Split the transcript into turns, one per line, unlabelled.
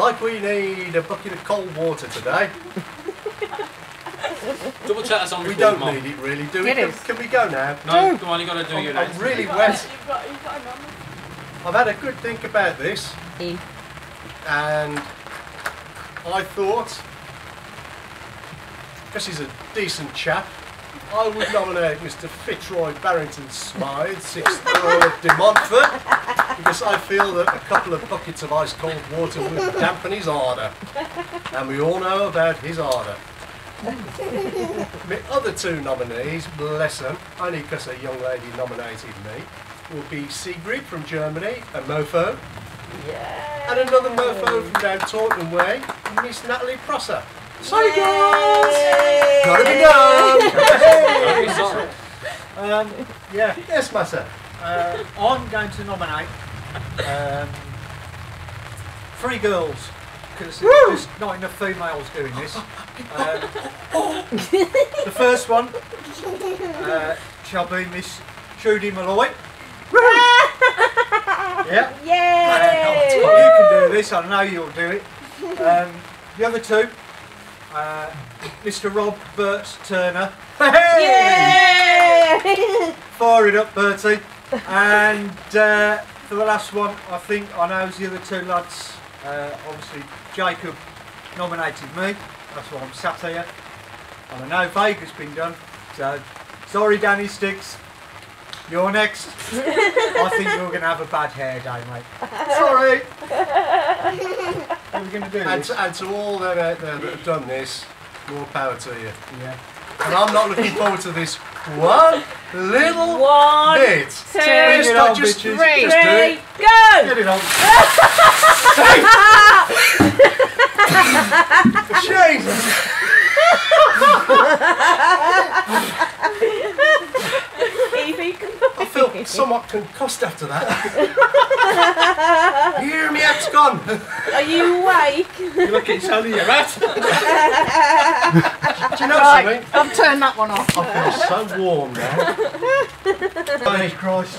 Like we need a bucket of cold water today.
Double check that's on
We don't
Mum.
need it really, do we?
It
Can,
is.
can we go now?
No, come on, you got to do
I'm,
your
I'm really
You've
wet.
You've got, you've got a number.
I've had a good think about this
E.
and I thought, because he's a decent chap, I would nominate Mr. Fitzroy Barrington Smythe, 6th Earl of De Montfort, because I feel that a couple of buckets of ice cold water would dampen his ardour. And we all know about his ardour. My other two nominees, bless them, only because a young lady nominated me, will be Sigrid from Germany, a mofo,
Yeah.
and another mofo from down Taunton Way, Miss Natalie Prosser.
Sorry, girls.
Gotta be done!
Don't be sorry.
Um, yeah,
yes, Massa.
Uh, I'm going to nominate um, three girls because there's not enough females doing this. Um, the first one uh, shall be Miss Judy Malloy. yeah,
Yay!
you can do this. I know you'll do it. Um, the other two, uh, Mr. Rob Burt Turner. Hey!
Yay!
Fire it up, Bertie. And uh, for the last one, I think I know the other two lads. Uh, obviously, Jacob nominated me. That's why I'm sat here. And I know Vega's been done. So, sorry, Danny Sticks. You're next. I think you're going to have a bad hair day, mate. Sorry. what are we going to do
And to, and to all that out there that have done this, more power to you.
Yeah.
And I'm not looking forward to this one little
One,
bit.
two,
Just,
it
not-
on,
just,
three,
just it.
go!
Get it on.
Jesus! I feel somewhat concussed after that. Hear me, abscon!
Are you awake?
You're looking so you're at.
Do you know
Right,
something?
I've turned that one off.
I feel so warm now.
Jesus Christ.